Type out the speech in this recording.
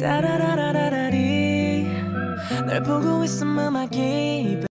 따라라라라리. 날 보고 있음 음악이